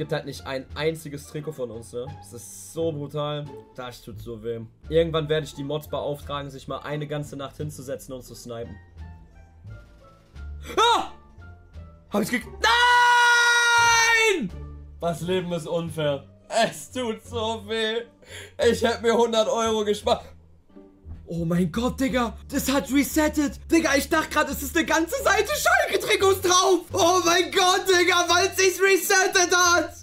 gibt halt nicht ein einziges Trikot von uns, ne? Das ist so brutal. Das tut so weh. Irgendwann werde ich die Mods beauftragen, sich mal eine ganze Nacht hinzusetzen und zu snipen. Ah! Hab ich ge... Nein! Das Leben ist unfair. Es tut so weh. Ich hätte mir 100 Euro gespart. Oh mein Gott, Digga. Das hat resettet. Digga, ich dachte gerade, es ist eine ganze Seite Schalke-Trikots drauf. Oh mein Gott, Digga, weil es sich resettet hat.